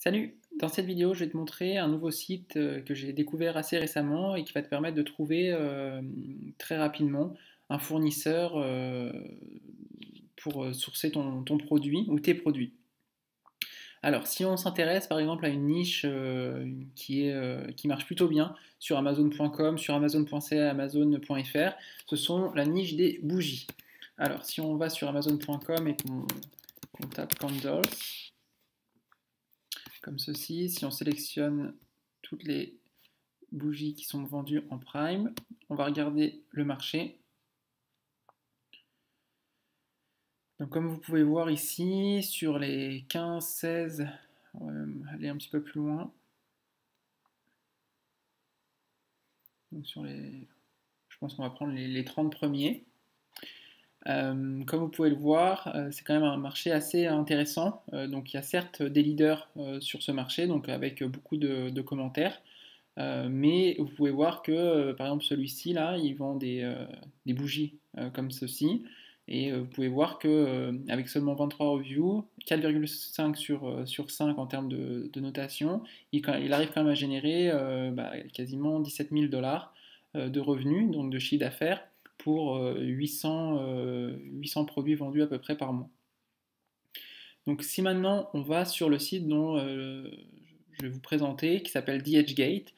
Salut Dans cette vidéo, je vais te montrer un nouveau site euh, que j'ai découvert assez récemment et qui va te permettre de trouver euh, très rapidement un fournisseur euh, pour sourcer ton, produit ou tes produits. Alors, si on s'intéresse par exemple à une niche qui, marche plutôt bien sur Amazon.com, sur Amazon.ca, Amazon.fr, ce sont la niche des bougies. Alors, si on va sur Amazon.com et qu'on tape Candles, comme ceci. Si on sélectionne toutes les bougies qui sont vendues en prime, on va regarder le marché. Donc comme vous pouvez voir ici, sur les 15, 16, on va aller un petit peu plus loin. Je pense qu'on va prendre les 30 premiers. Euh, comme vous pouvez le voir, euh, c'est quand même un marché assez intéressant. Euh, donc il y a certes des leaders sur ce marché, donc avec beaucoup de, commentaires. mais vous pouvez voir que, par exemple, celui-ci, là, il vend des, bougies comme ceci. Et vous pouvez voir que avec seulement 23 reviews, 4,5 sur, sur 5 en termes de, notation, il, arrive quand même à générer bah, quasiment 17 000 dollars de revenus, donc de chiffre d'affaires pour 800, euh, 800 euh, produits vendus à peu près par mois. Donc si maintenant on va sur le site dont euh, je vais vous présenter, qui s'appelle DHgate,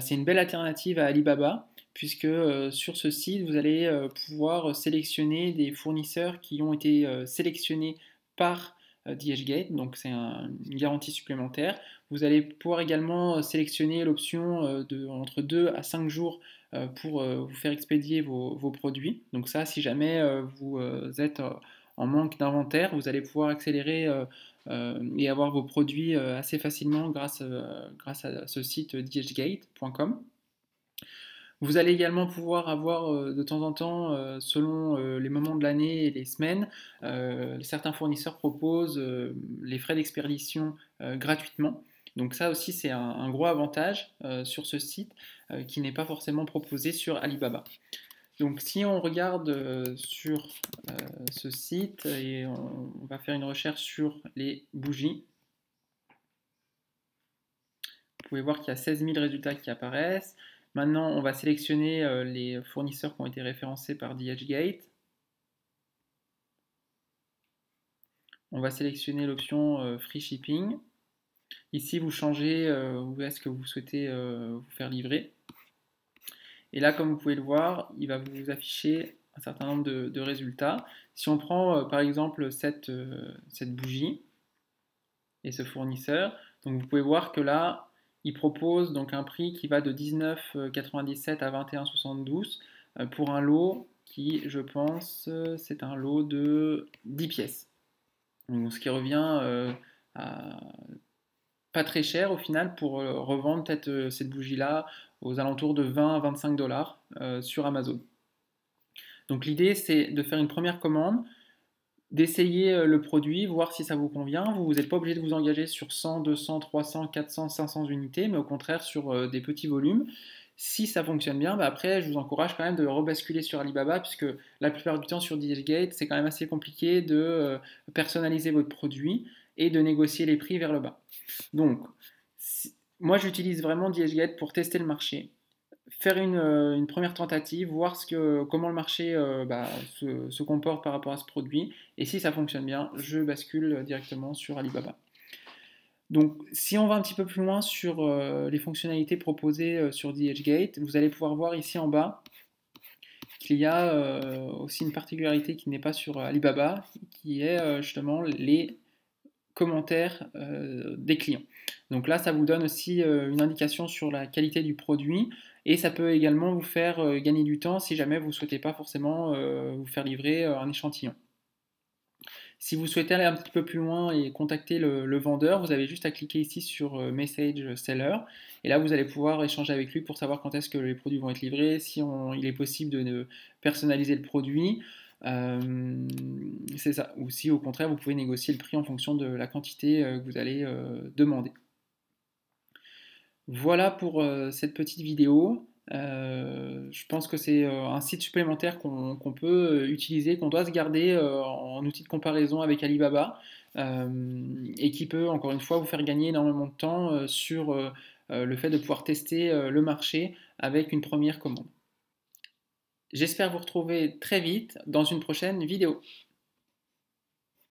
c'est une belle alternative à Alibaba, puisque sur ce site, vous allez pouvoir sélectionner des fournisseurs qui ont été sélectionnés par DHgate, donc c'est une garantie supplémentaire. Vous allez pouvoir également sélectionner l'option de entre 2 à 5 jours euh, pour euh, vous faire expédier vos, produits. Donc ça, si jamais euh, vous êtes en manque d'inventaire, vous allez pouvoir accélérer et avoir vos produits assez facilement grâce, grâce à ce site dhgate.com. Vous allez également pouvoir avoir de temps en temps, selon les moments de l'année et les semaines, certains fournisseurs proposent les frais d'expédition gratuitement. Donc ça aussi c'est un, gros avantage euh, sur ce site euh, qui n'est pas forcément proposé sur Alibaba. Donc si on regarde euh, sur ce site et on, va faire une recherche sur les bougies, vous pouvez voir qu'il y a 16 000 résultats qui apparaissent. Maintenant, on va sélectionner les fournisseurs qui ont été référencés par DHgate. On va sélectionner l'option Free Shipping. Ici, vous changez euh, où est-ce que vous souhaitez euh, vous faire livrer. Et là, comme vous pouvez le voir, il va vous afficher un certain nombre de, résultats. Si on prend euh, par exemple cette, bougie et ce fournisseur, vous pouvez voir que là, il propose donc un prix qui va de 19,97 à 21,72 pour un lot qui, je pense, c'est un lot de 10 pièces. Ce qui revient à pas très cher au final pour euh, revendre peut-être euh, cette bougie-là aux alentours de 20 à 25 dollars euh, sur Amazon. Donc l'idée c'est de faire une première commande, d'essayer le produit, voir si ça vous convient. Vous n'êtes pas obligé de vous engager sur 100, 200, 300, 400, 500 unités, mais au contraire sur des petits volumes. Si ça fonctionne bien, bah après, je vous encourage quand même de rebasculer sur Alibaba, puisque la plupart du temps sur DHgate, c'est quand même assez compliqué de personnaliser votre produit et de négocier les prix vers le bas. Donc, moi j'utilise vraiment DHgate pour tester le marché, faire une, euh, première tentative, voir ce que, comment le marché euh, bah, se, comporte par rapport à ce produit, et si ça fonctionne bien, je bascule directement sur Alibaba. Donc, si on va un petit peu plus loin sur euh, les fonctionnalités proposées sur DHgate, vous allez pouvoir voir ici en bas qu'il y a aussi une particularité qui n'est pas sur Alibaba, qui est justement les commentaires euh, des clients. Donc là, ça vous donne aussi euh, une indication sur la qualité du produit et ça peut également vous faire euh, gagner du temps si jamais vous ne souhaitez pas forcément vous faire livrer un échantillon. Si vous souhaitez aller un petit peu plus loin et contacter le, vendeur, vous avez juste à cliquer ici sur Message Seller. Et là, vous allez pouvoir échanger avec lui pour savoir quand est-ce que les produits vont être livrés, si il est possible de personnaliser le produit. Euh, c'est ça. Ou si au contraire, vous pouvez négocier le prix en fonction de la quantité euh, que vous allez euh, demander. Voilà pour cette petite vidéo. je pense que c'est un site supplémentaire qu'on peut utiliser, qu'on doit se garder en outil de comparaison avec Alibaba. et qui peut, encore une fois, vous faire gagner énormément de temps sur le fait de pouvoir tester le marché avec une première commande. J'espère vous retrouver très vite dans une prochaine vidéo.